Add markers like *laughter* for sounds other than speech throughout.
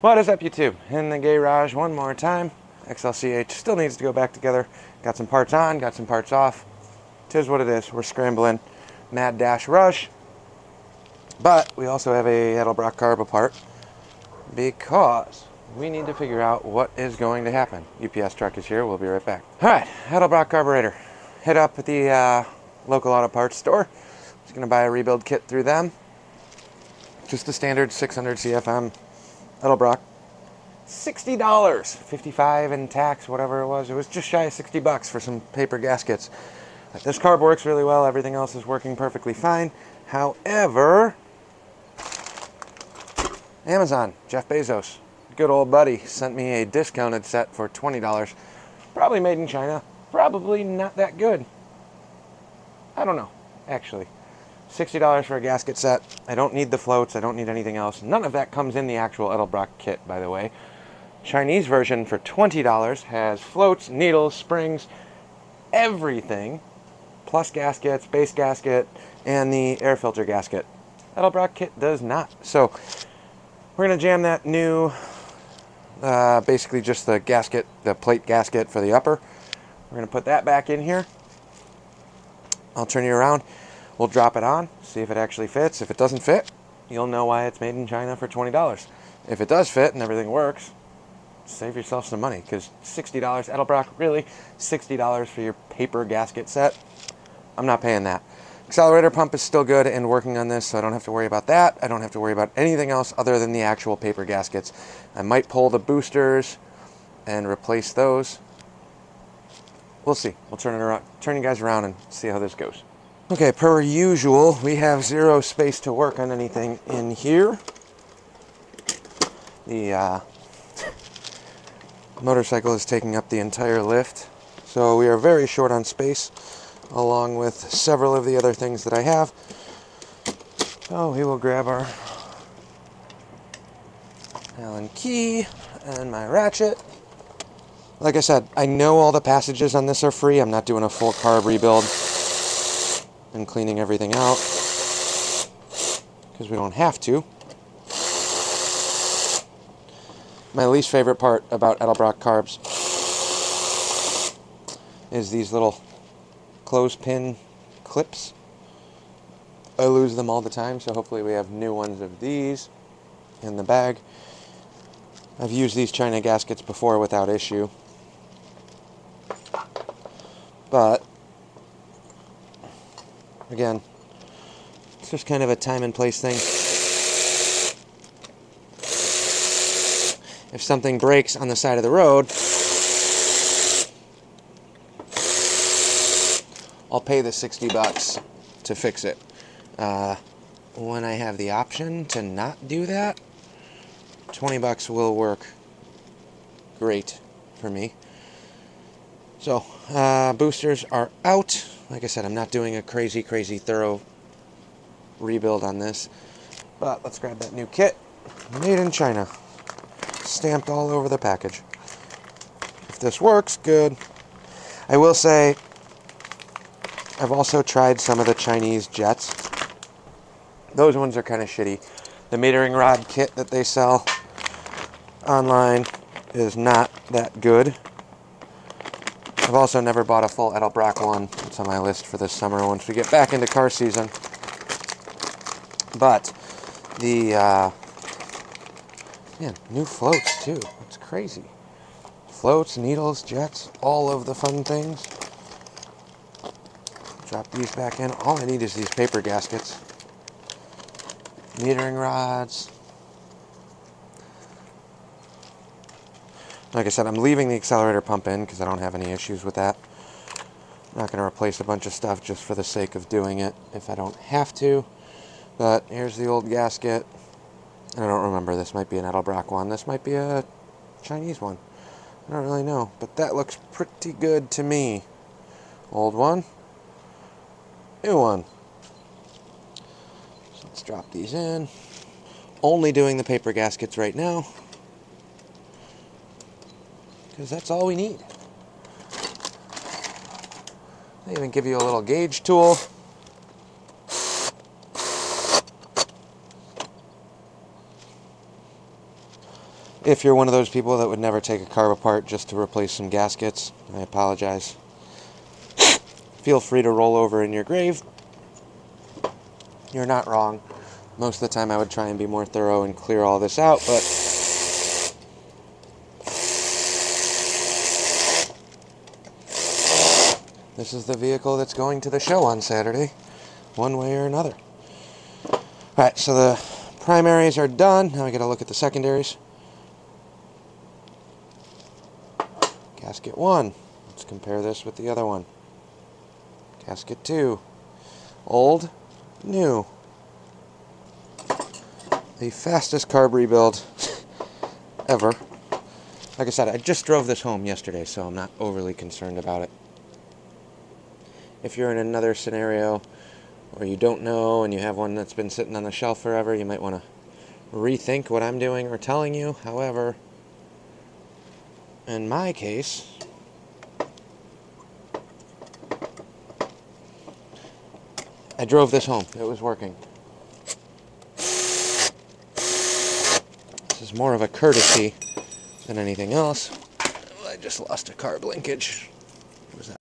What is up YouTube? In the garage one more time. XLCH still needs to go back together. Got some parts on, got some parts off. Tis what it is. We're scrambling. Mad dash rush. But we also have a Edelbrock carb apart because we need to figure out what is going to happen. UPS truck is here. We'll be right back. All right, Edelbrock carburetor. Hit up at the uh, local auto parts store. Just going to buy a rebuild kit through them. Just a standard 600 CFM Edelbrock. $60, 55 in tax, whatever it was. It was just shy of 60 bucks for some paper gaskets. This carb works really well. Everything else is working perfectly fine. However, Amazon, Jeff Bezos, good old buddy, sent me a discounted set for $20. Probably made in China. Probably not that good. I don't know, actually. $60 for a gasket set. I don't need the floats. I don't need anything else. None of that comes in the actual Edelbrock kit, by the way. Chinese version for $20 has floats, needles, springs, everything, plus gaskets, base gasket, and the air filter gasket. Edelbrock kit does not. So we're going to jam that new, uh, basically just the gasket, the plate gasket for the upper. We're going to put that back in here. I'll turn you around. We'll drop it on, see if it actually fits. If it doesn't fit, you'll know why it's made in China for $20. If it does fit and everything works, save yourself some money because $60 Edelbrock, really? $60 for your paper gasket set? I'm not paying that. Accelerator pump is still good and working on this, so I don't have to worry about that. I don't have to worry about anything else other than the actual paper gaskets. I might pull the boosters and replace those. We'll see. We'll turn it around, turn you guys around and see how this goes. Okay, per usual, we have zero space to work on anything in here. The uh, motorcycle is taking up the entire lift, so we are very short on space, along with several of the other things that I have. So we will grab our Allen key and my ratchet. Like I said, I know all the passages on this are free. I'm not doing a full carb rebuild and cleaning everything out because we don't have to. My least favorite part about Edelbrock carbs is these little clothespin clips. I lose them all the time, so hopefully we have new ones of these in the bag. I've used these China gaskets before without issue. But Again, it's just kind of a time and place thing. If something breaks on the side of the road, I'll pay the 60 bucks to fix it. Uh, when I have the option to not do that, 20 bucks will work great for me. So, uh, boosters are out. Like I said, I'm not doing a crazy, crazy thorough rebuild on this. But let's grab that new kit. Made in China. Stamped all over the package. If this works, good. I will say, I've also tried some of the Chinese jets. Those ones are kind of shitty. The metering rod kit that they sell online is not that good. I've also never bought a full Edelbrock one. On my list for this summer once we get back into car season. But the uh, man, new floats too. It's crazy. Floats, needles, jets, all of the fun things. Drop these back in. All I need is these paper gaskets. Metering rods. Like I said, I'm leaving the accelerator pump in because I don't have any issues with that. Not going to replace a bunch of stuff just for the sake of doing it if I don't have to. But here's the old gasket. I don't remember. This might be an Edelbrock one. This might be a Chinese one. I don't really know. But that looks pretty good to me. Old one. New one. So let's drop these in. Only doing the paper gaskets right now because that's all we need. They even give you a little gauge tool. If you're one of those people that would never take a carb apart just to replace some gaskets, I apologize. Feel free to roll over in your grave. You're not wrong. Most of the time I would try and be more thorough and clear all this out, but this is the vehicle that's going to the show on Saturday, one way or another. Alright, so the primaries are done. Now we gotta look at the secondaries. Gasket 1. Let's compare this with the other one. Gasket 2. Old, new. The fastest carb rebuild *laughs* ever. Like I said, I just drove this home yesterday, so I'm not overly concerned about it. If you're in another scenario or you don't know and you have one that's been sitting on the shelf forever, you might want to rethink what I'm doing or telling you. However, in my case, I drove this home. It was working. This is more of a courtesy than anything else. I just lost a carb linkage. Was?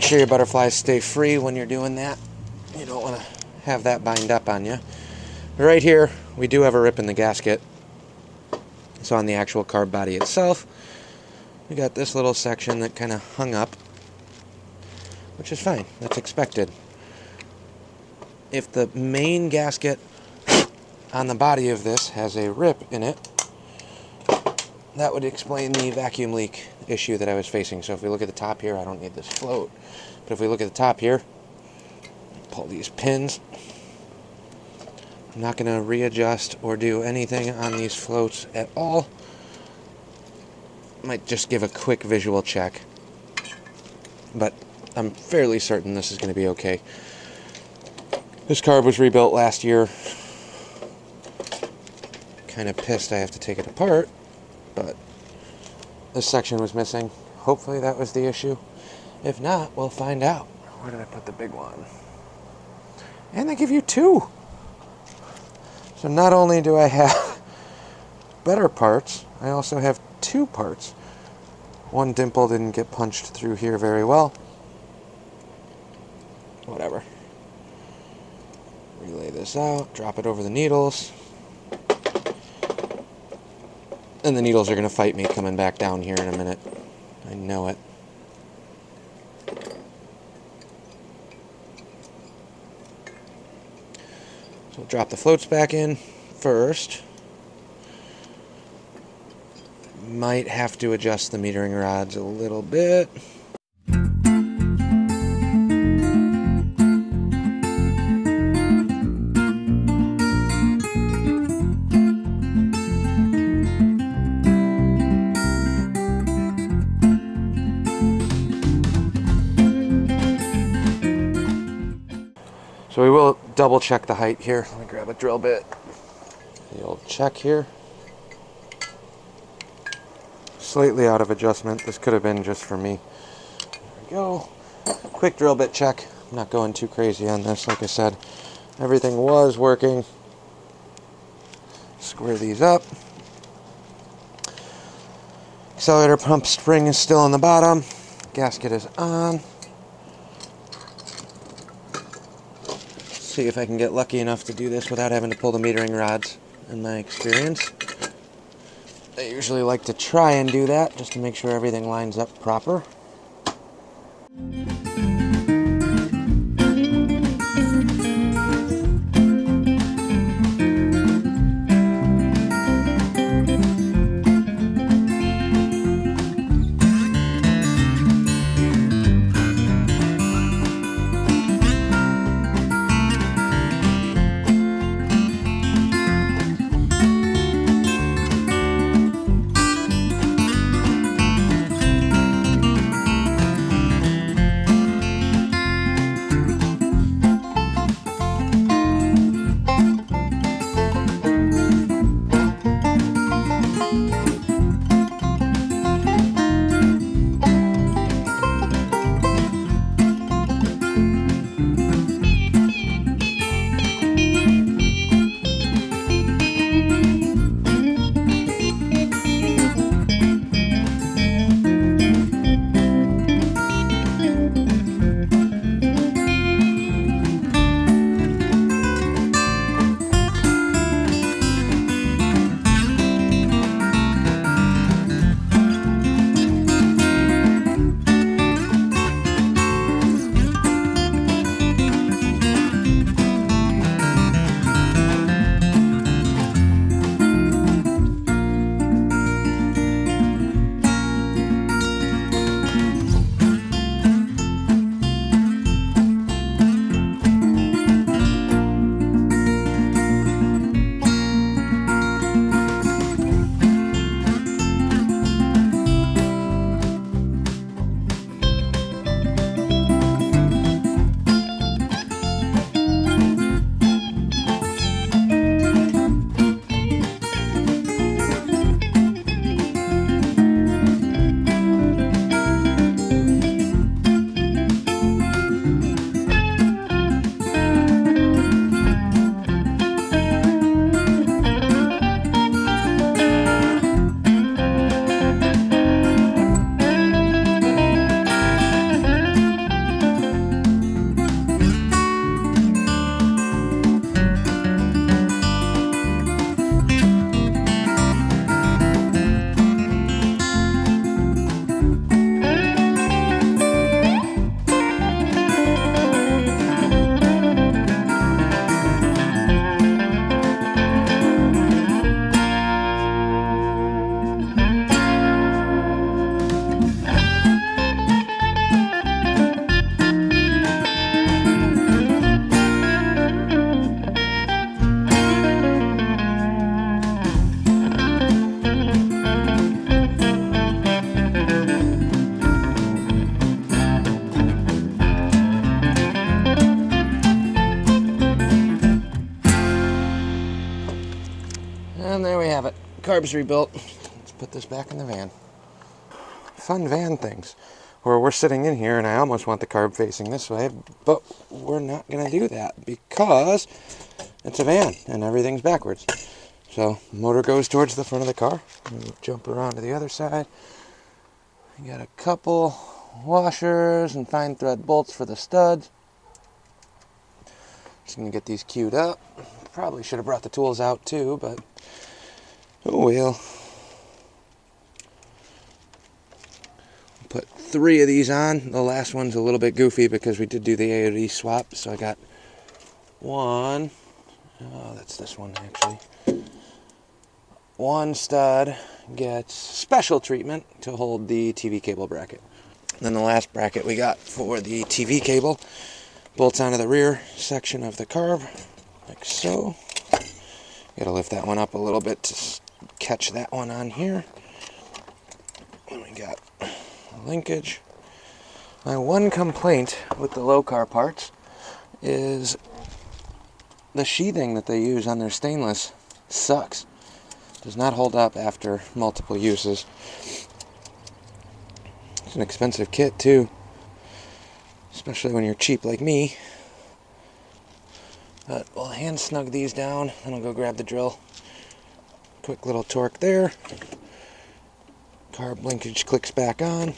Make sure your butterflies stay free when you're doing that. You don't want to have that bind up on you. Right here, we do have a rip in the gasket. It's on the actual carb body itself. We got this little section that kind of hung up, which is fine. That's expected. If the main gasket on the body of this has a rip in it, that would explain the vacuum leak issue that I was facing. So if we look at the top here, I don't need this float. But if we look at the top here, pull these pins. I'm not going to readjust or do anything on these floats at all. Might just give a quick visual check. But I'm fairly certain this is going to be okay. This carb was rebuilt last year. Kind of pissed I have to take it apart, but this section was missing. Hopefully that was the issue. If not, we'll find out. Where did I put the big one? And they give you two. So not only do I have *laughs* better parts, I also have two parts. One dimple didn't get punched through here very well. Whatever. Relay this out, drop it over the needles. And the needles are going to fight me coming back down here in a minute. I know it. So we'll drop the floats back in first. Might have to adjust the metering rods a little bit. Double check the height here. Let me grab a drill bit. The old check here. Slightly out of adjustment. This could have been just for me. There we go. Quick drill bit check. I'm not going too crazy on this. Like I said, everything was working. Square these up. Accelerator pump spring is still on the bottom. Gasket is on. See if I can get lucky enough to do this without having to pull the metering rods in my experience. I usually like to try and do that just to make sure everything lines up proper. And there we have it. Carbs rebuilt. Let's put this back in the van. Fun van things. Where we're sitting in here and I almost want the carb facing this way, but we're not going to do that because it's a van and everything's backwards. So motor goes towards the front of the car. jump around to the other side. Got a couple washers and fine thread bolts for the studs. Just gonna get these queued up. Probably should have brought the tools out too, but oh well. Put three of these on. The last one's a little bit goofy because we did do the AOD swap, so I got one. Oh, that's this one actually one stud gets special treatment to hold the TV cable bracket. then the last bracket we got for the TV cable bolts onto the rear section of the carb, like so. Gotta lift that one up a little bit to catch that one on here. And we got linkage. My one complaint with the Lokar parts is the sheathing that they use on their stainless sucks does not hold up after multiple uses. It's an expensive kit too, especially when you're cheap like me. But we'll hand snug these down, and I'll go grab the drill. Quick little torque there. Carb linkage clicks back on.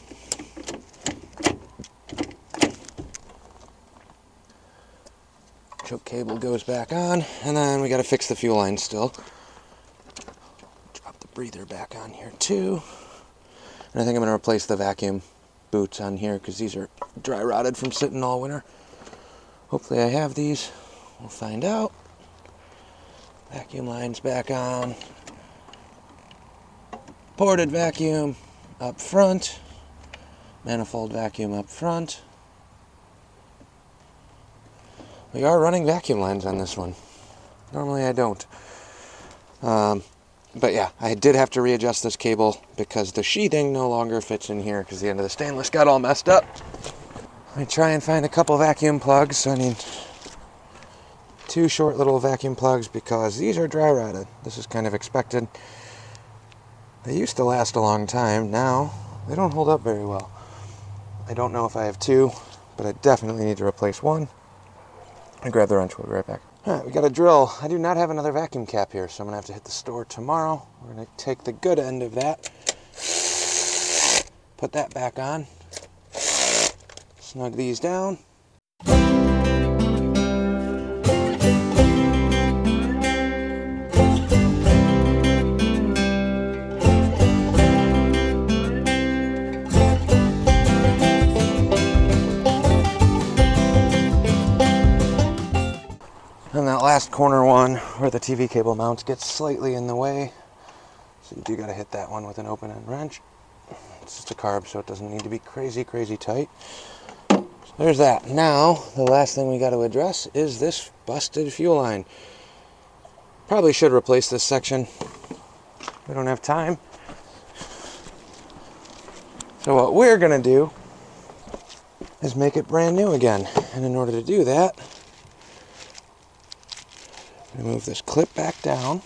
Choke cable goes back on, and then we got to fix the fuel line still Drop the breather back on here too. And I think I'm going to replace the vacuum boots on here because these are dry rotted from sitting all winter. Hopefully I have these. We'll find out. Vacuum lines back on. Ported vacuum up front. Manifold vacuum up front. We are running vacuum lines on this one. Normally I don't. Um, but yeah, I did have to readjust this cable because the sheathing no longer fits in here because the end of the stainless got all messed up. Me try and find a couple vacuum plugs. I need two short little vacuum plugs because these are dry rotted. This is kind of expected. They used to last a long time. Now, they don't hold up very well. I don't know if I have two, but I definitely need to replace one. I grab the wrench, we'll be right back. All right, we got a drill. I do not have another vacuum cap here, so I'm gonna have to hit the store tomorrow. We're gonna take the good end of that, put that back on, snug these down. Last corner one where the TV cable mounts gets slightly in the way. So you do got to hit that one with an open end wrench. It's just a carb, so it doesn't need to be crazy, crazy tight. So there's that. Now, the last thing we got to address is this busted fuel line. Probably should replace this section. We don't have time. So what we're to do is make it brand new again. And in order to do that, move this clip back down.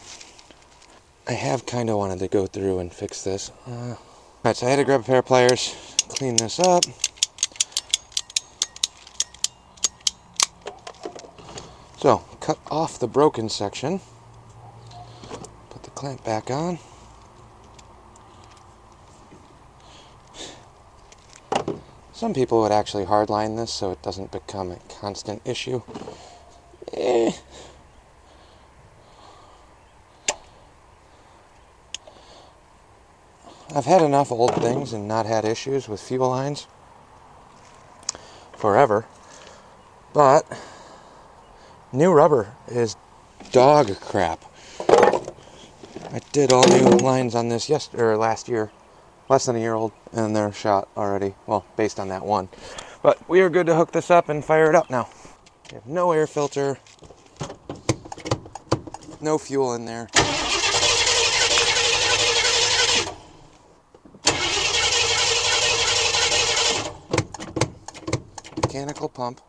I have kind of wanted to go through and fix this. Uh, Alright, so I had to grab a pair of pliers, clean this up. So, cut off the broken section. Put the clamp back on. Some people would actually hardline this so it doesn't become a constant issue. Eh, I've had enough old things and not had issues with fuel lines forever. But new rubber is dog crap. I did all new lines on this yesterday or last year, less than a year old, and they're shot already. Well, based on that one. But we are good to hook this up and fire it up now. We have no air filter, no fuel in there. Mechanical pump.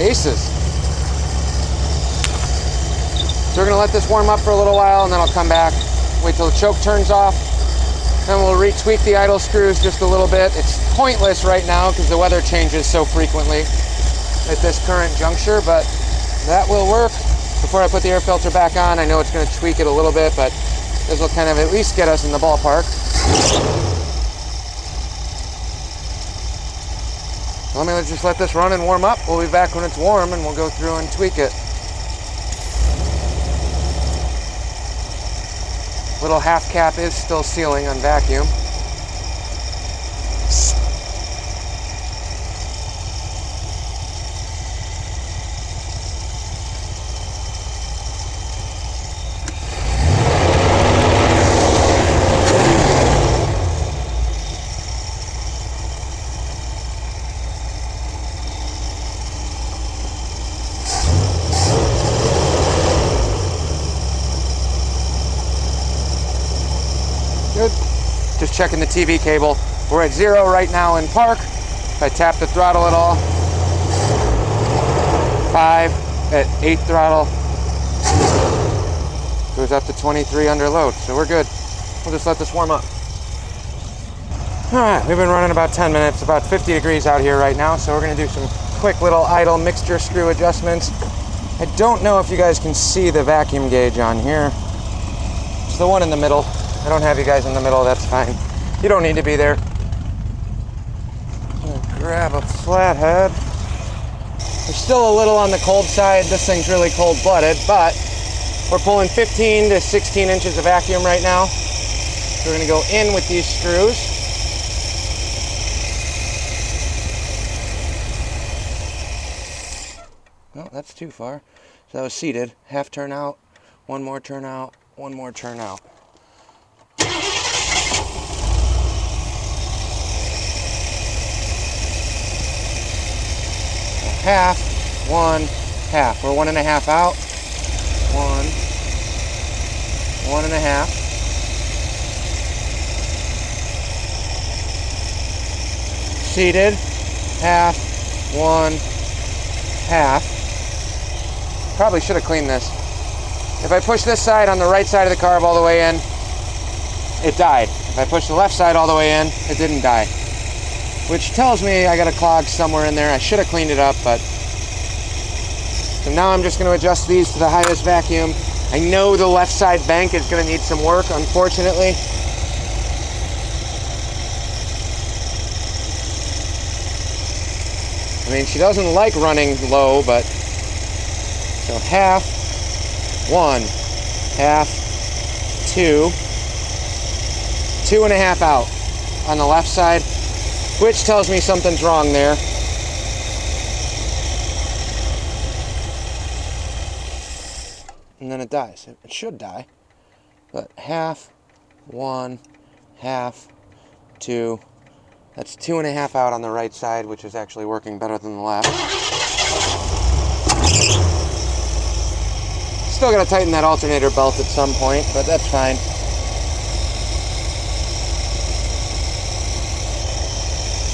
Aces. So we're gonna let this warm up for a little while and then I'll come back, wait till the choke turns off. Then we'll retweak the idle screws just a little bit. It's pointless right now because the weather changes so frequently at this current juncture, but that will work. Before I put the air filter back on, I know it's gonna tweak it a little bit, but this will kind of at least get us in the ballpark. Let me just let this run and warm up. We'll be back when it's warm and we'll go through and tweak it. Little half cap is still sealing on vacuum. Just checking the TV cable. We're at zero right now in park. If I tap the throttle at all, five at eight throttle, goes up to 23 under load. So we're good. We'll just let this warm up. All right, we've been running about 10 minutes, about 50 degrees out here right now. So we're gonna do some quick little idle mixture screw adjustments. I don't know if you guys can see the vacuum gauge on here. It's the one in the middle. I don't have you guys in the middle, that's fine. You don't need to be there. Grab a flathead. We're still a little on the cold side. This thing's really cold blooded, but we're pulling 15 to 16 inches of vacuum right now. So we're gonna go in with these screws. No, that's too far. So that was seated. Half turn out, one more turn out, one more turn out. Half, one, half. We're one and a half out. One, one and a half. Seated, half, one, half. Probably should have cleaned this. If I push this side on the right side of the carb all the way in, it died. If I push the left side all the way in, it didn't die which tells me I got a clog somewhere in there. I should have cleaned it up, but so now I'm just going to adjust these to the highest vacuum. I know the left side bank is going to need some work, unfortunately. I mean, she doesn't like running low, but so half, one, half, two, two and a half out on the left side, which tells me something's wrong there. And then it dies. It should die. But half, one, half, two. That's two and a half out on the right side, which is actually working better than the left. Still got to tighten that alternator belt at some point, but that's fine.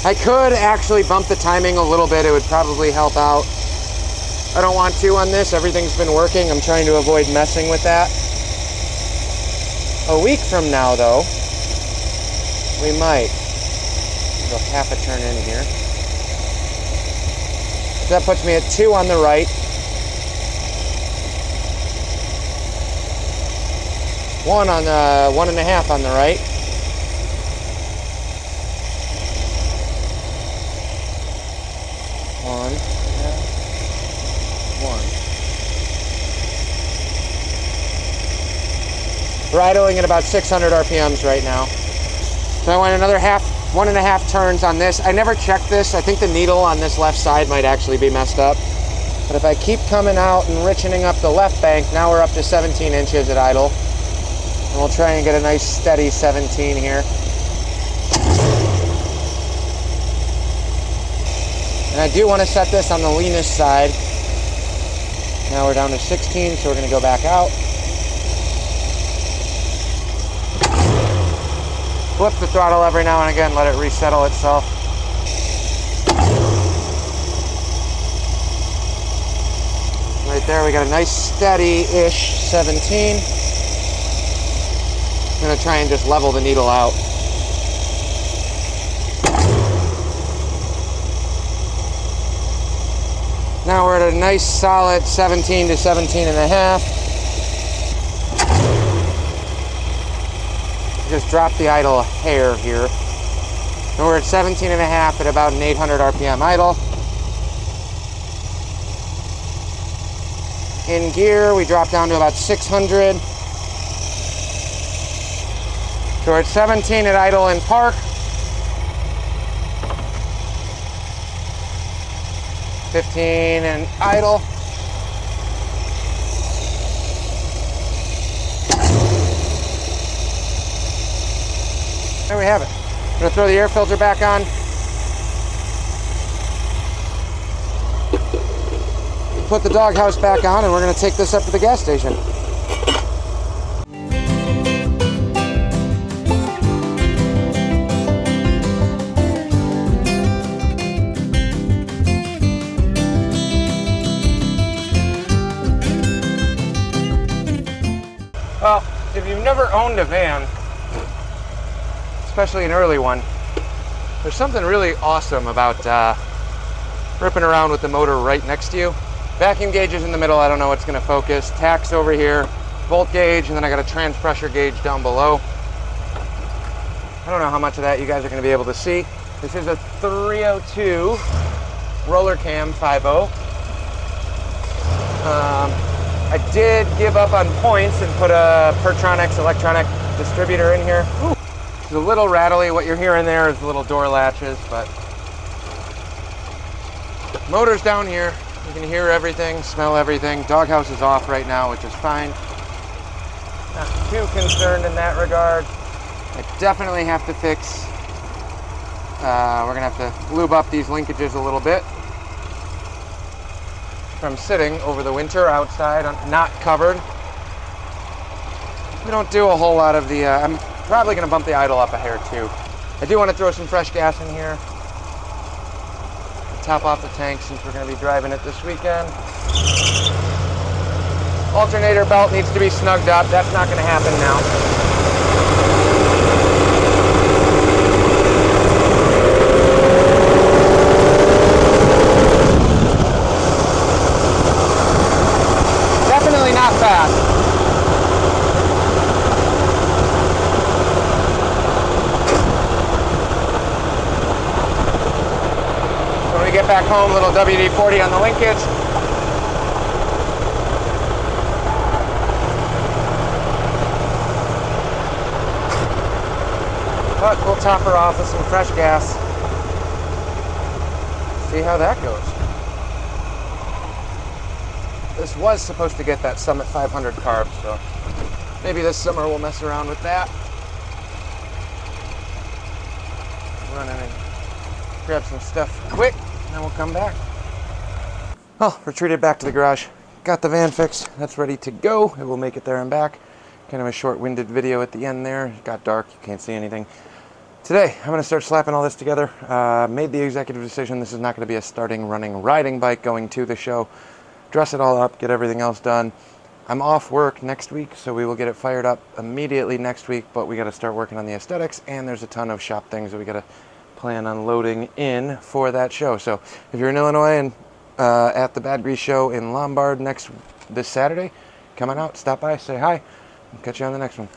I could actually bump the timing a little bit. It would probably help out. I don't want to on this. Everything's been working. I'm trying to avoid messing with that. A week from now, though, we might go half a turn in here. That puts me at two on the right. One on the one and a half on the right. One, one. We're idling at about 600 RPMs right now. So I want another half, one and a half turns on this. I never checked this. I think the needle on this left side might actually be messed up. But if I keep coming out and richening up the left bank, now we're up to 17 inches at idle. And we'll try and get a nice steady 17 here. I do want to set this on the leanest side. Now we're down to 16, so we're going to go back out. Flip the throttle every now and again, let it resettle itself. right there. We got a nice steady-ish 17. I'm gonna try and just level the needle out. Now we're at a nice solid 17 to 17 and a half. Just drop the idle hair here. And we're at 17 and a half at about an 800 RPM idle. In gear, we drop down to about 600. So we're at 17 at idle in park. 15 and idle. There we have it. I'm gonna throw the air filter back on. Put the doghouse back on and we're gonna take this up to the gas station. Never owned a van, especially an early one, there's something really awesome about uh, ripping around with the motor right next to you. Vacuum gauge is in the middle, I don't know what's gonna focus. Tach's over here, volt gauge, and then I got a trans pressure gauge down below. I don't know how much of that you guys are gonna be able to see. This is a 302 roller cam 5.0. Um, I did give up on points and put a Pertronix electronic distributor in here. Ooh. It's a little rattly. What you're hearing there is the little door latches, but motor's down here. You can hear everything, smell everything. Doghouse is off right now, which is fine. Not too concerned in that regard. I definitely have to fix, uh, we're gonna have to lube up these linkages a little bit from sitting over the winter outside, not covered. We don't do a whole lot of the, uh, I'm probably gonna bump the idle up a hair too. I do want to throw some fresh gas in here. Top off the tank since we're gonna be driving it this weekend. Alternator belt needs to be snugged up. That's not gonna happen now. fast. When we get back home, little WD-40 on the linkage. But we'll top her off with some fresh gas. See how that goes. This was supposed to get that Summit 500 carb, so maybe this summer we'll mess around with that. Run in and grab some stuff quick, then we'll come back. Well, retreated back to the garage. Got the van fixed. That's ready to go. It will make it there and back. Kind of a short-winded video at the end there. It got dark. You can't see anything. Today, I'm going to start slapping all this together. Uh, made the executive decision. This is not going to be a starting, running, riding bike going to the show dress it all up, get everything else done. I'm off work next week, so we will get it fired up immediately next week, but we got to start working on the aesthetics, and there's a ton of shop things that we got to plan on loading in for that show. So if you're in Illinois and uh, at the Bad Grease Show in Lombard next this Saturday, come on out, stop by, say hi, catch you on the next one.